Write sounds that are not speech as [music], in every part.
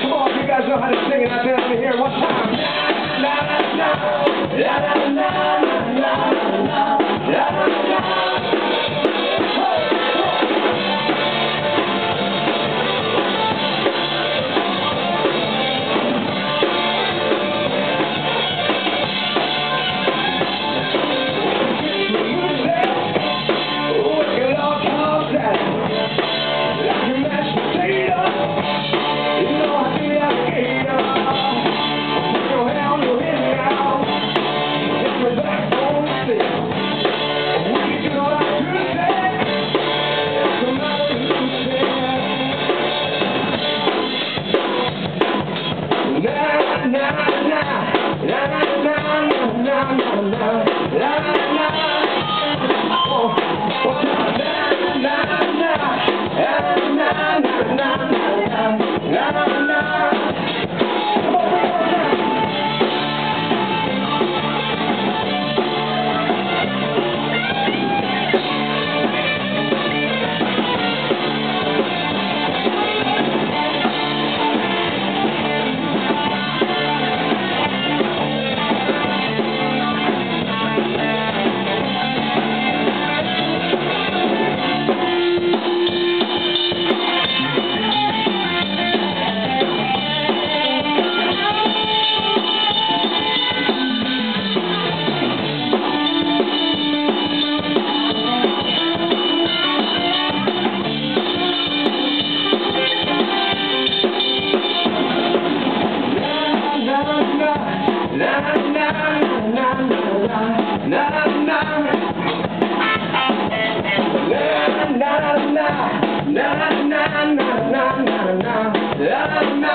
Come on, you guys know how to sing it out there. Let to hear it one time. La, la, la, la, la, la. la la la la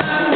Yeah. [laughs]